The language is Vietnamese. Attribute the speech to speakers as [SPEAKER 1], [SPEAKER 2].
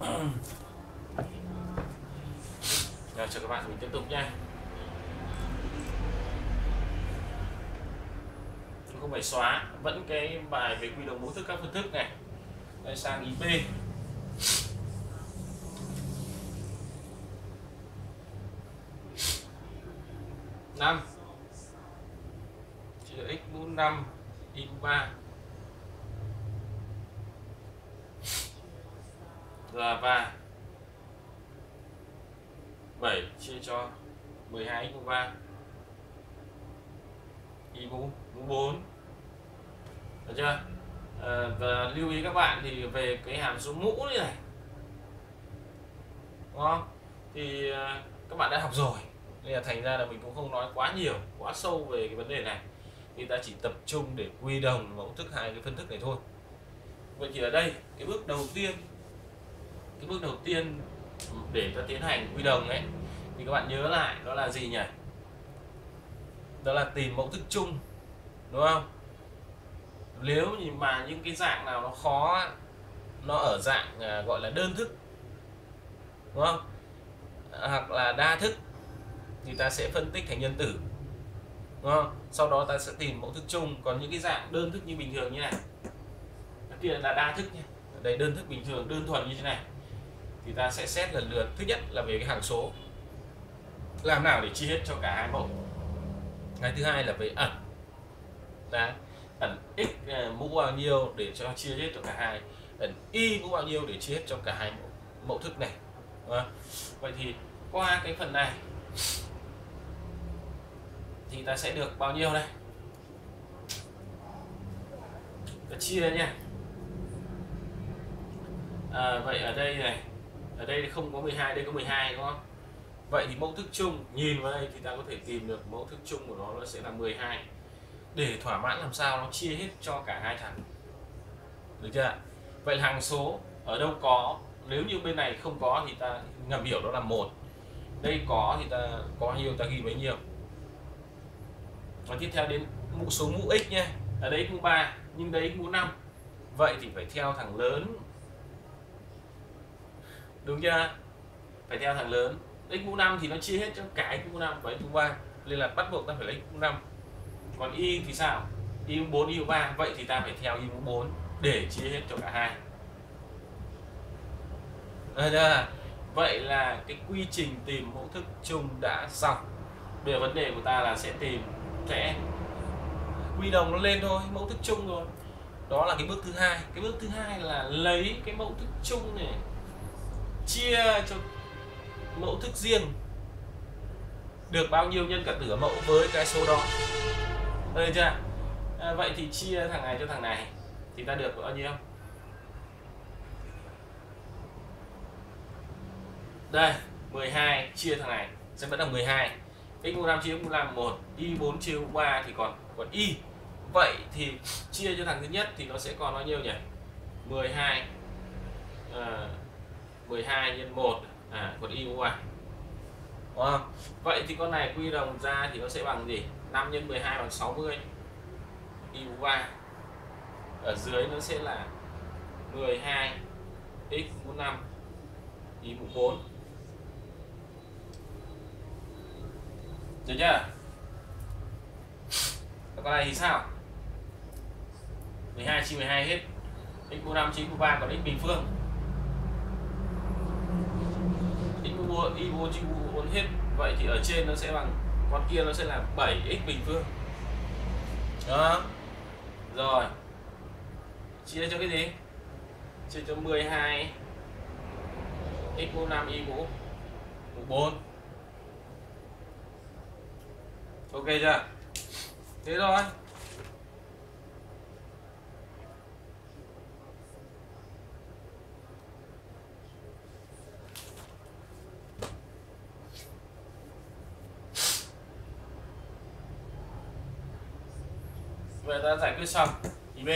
[SPEAKER 1] Rồi chào các bạn, mình tiếp tục nha. Không phải xóa, vẫn cái bài về quy đồng mẫu thức các phân thức này. Đây, sang ý B. Năm. X mũ năm y mũ ba. Là và 7 chia cho 12 x mũ 3 y mũ mũ 4 được chưa? À, và lưu ý các bạn thì về cái hàm số mũ như này. Đúng không? Thì à, các bạn đã học rồi nên là thành ra là mình cũng không nói quá nhiều quá sâu về cái vấn đề này. Thì ta chỉ tập trung để quy đồng mẫu thức hai cái phân thức này thôi. Vậy thì ở đây cái bước đầu tiên cái bước đầu tiên để ta tiến hành quy đồng ấy, thì các bạn nhớ lại đó là gì nhỉ? Đó là tìm mẫu thức chung, đúng không? Nếu như mà những cái dạng nào nó khó, nó ở dạng à, gọi là đơn thức, đúng không? Hoặc là đa thức, thì ta sẽ phân tích thành nhân tử, đúng không? Sau đó ta sẽ tìm mẫu thức chung. Còn những cái dạng đơn thức như bình thường như này kia là đa thức nhé đây, đơn thức bình thường, đơn thuần như thế này thì ta sẽ xét lần lượt. Thứ nhất là về cái hằng số. Làm nào để chia hết cho cả hai mẫu? Cái thứ hai là về ẩn. Đấy. ẩn x à, mũ bao nhiêu để cho chia hết cho cả hai? Ẩn y mũ bao nhiêu để chia hết cho cả hai mẫu, mẫu thức này? Vậy thì qua cái phần này thì ta sẽ được bao nhiêu đây? Ta chia nha. À, vậy ở đây này ở đây không có 12 đây có 12 đúng không? Vậy thì mẫu thức chung, nhìn vào đây thì ta có thể tìm được mẫu thức chung của nó nó sẽ là 12 để thỏa mãn làm sao, nó chia hết cho cả hai thằng. Được chưa vậy là hàng số ở đâu có? Nếu như bên này không có thì ta ngầm hiểu đó là một. Đây có thì ta, có nhiều ta ghi bấy nhiêu. Và tiếp theo đến mũ số mũ x nhé ở đây mũ 3 nhưng đấy mũ 5 vậy thì phải theo thằng lớn đúng chưa? Phải theo thằng lớn. X mũ 5 thì nó chia hết cho cả x mũ 5 và x mũ 3 nên là bắt buộc ta phải lấy x mũ 5 còn y thì sao? Y mũ 4 y mũ 3 vậy thì ta phải theo y mũ 4 để chia hết cho cả hai. À, vậy là cái quy trình tìm mẫu thức chung đã xong. Bây giờ vấn đề của ta là sẽ tìm sẽ quy đồng nó lên thôi mẫu thức chung rồi. Đó là cái bước thứ hai. Cái bước thứ hai là lấy cái mẫu thức chung này chia cho mẫu thức riêng được bao nhiêu nhân cả tử mẫu với cái số đó. Đây chưa? À, vậy thì chia thằng này cho thằng này. Thì ta được bao nhiêu? Đây 12 chia thằng này sẽ vẫn là 12 x mũ 5 chia mũ 5 1 y 4 chia 3 thì còn còn y. Vậy thì chia cho thằng thứ nhất thì nó sẽ còn bao nhiêu nhỉ? 12 à, 12 nhân 1 à còn y mũ 3 Đúng không? Vậy thì con này quy đồng ra thì nó sẽ bằng gì? 5 nhân 12 bằng 60 y mũ 3 ở dưới nó sẽ là 12 x mũ 5 y mũ 4 được chưa? Và con này thì sao? 12 chia 12 hết. X mũ 5 chia mũ 3 còn x bình phương. Vua mũ 4 y 4 chia mũ 4 hết. Vậy thì ở trên nó sẽ bằng con kia nó sẽ là 7x bình phương. Đó. Rồi. Chia cho cái gì? Chia cho 12 x mũ 5 y mũ mũ 4 ok chưa? Thế rồi vậy ta giải quyết xong. Ý B